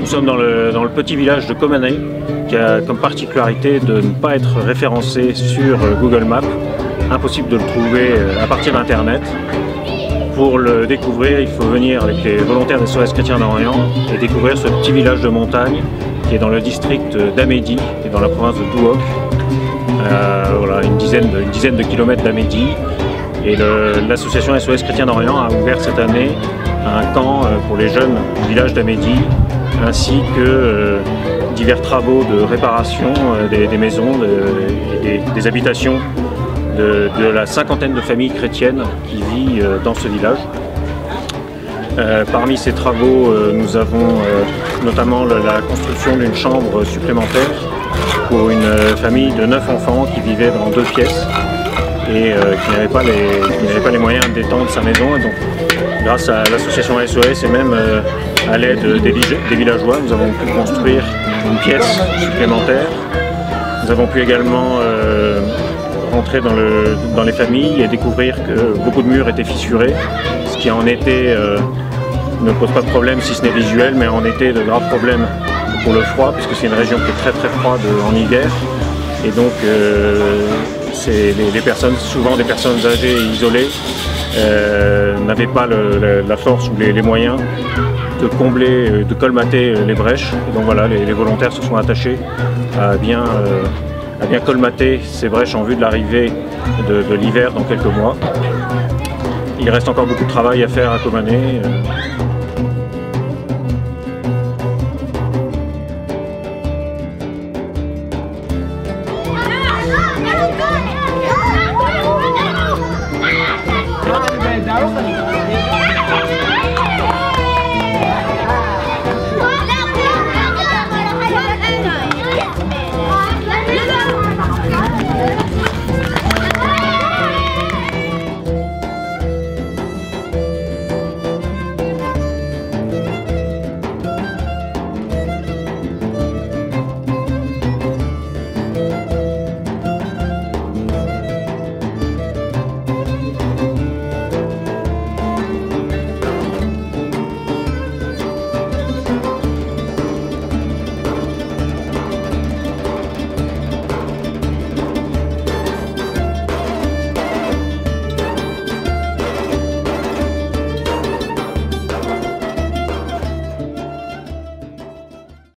Nous sommes dans le, petit village de Komané qui a comme particularité de ne pas être référencé sur Google Maps. Impossible de le trouver à partir d'Internet. Pour le découvrir, il faut venir avec les volontaires des SOS Chrétiens d'Orient et découvrir ce petit village de montagne qui est dans le district d'Amédi et dans la province de Douok. Euh, voilà, une dizaine de, kilomètres d'Amédi. Et l'association SOS Chrétiens d'Orient a ouvert cette année un camp euh, pour les jeunes du village d'Amédi ainsi que euh, divers travaux de réparation des, maisons et des habitations de, la cinquantaine de familles chrétiennes qui vivent dans ce village. Parmi ces travaux, nous avons notamment la construction d'une chambre supplémentaire pour une famille de neuf enfants qui vivait dans deux pièces et qui n'avait pas, les moyens d'étendre sa maison. Donc, grâce à l'association SOS et même à l'aide des, villageois, nous avons pu construire une pièce supplémentaire. Nous avons pu également rentrer dans, le, dans, les familles et découvrir que beaucoup de murs étaient fissurés, ce qui en été euh, ne pose pas de problème si ce n'est visuel, mais en été de graves problèmes pour le froid, puisque c'est une région qui est très très froide en hiver. Et donc euh, les, personnes, souvent des personnes âgées et isolées, euh, n'avaient pas la force ou les, moyens de combler, de colmater les brèches. Donc voilà, les, volontaires se sont attachés à bien à bien colmater ces brèches en vue de l'arrivée de, l'hiver dans quelques mois. Il reste encore beaucoup de travail à faire à Komané. Euh,